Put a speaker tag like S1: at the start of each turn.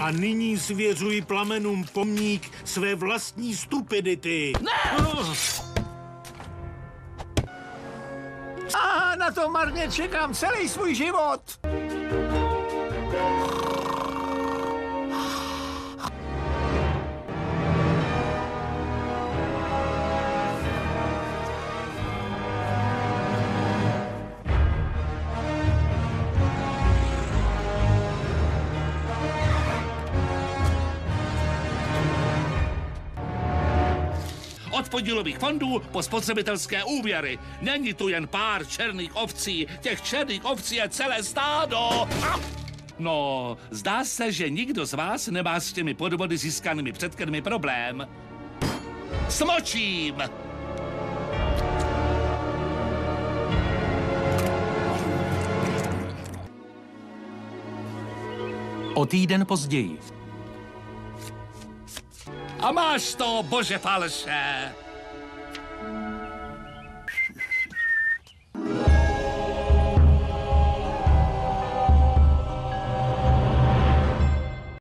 S1: A nyní svěřuji plamenům pomník své vlastní stupidity.
S2: A na to marně čekám celý svůj život.
S3: Od podílových fondů po spotřebitelské úvěry. Není tu jen pár černých ovcí, těch černých ovcí je celé stádo. No, zdá se, že nikdo z vás nemá s těmi podvody získanými před krmy problém. Smočím!
S4: O týden později.
S3: A máš to, bože falše!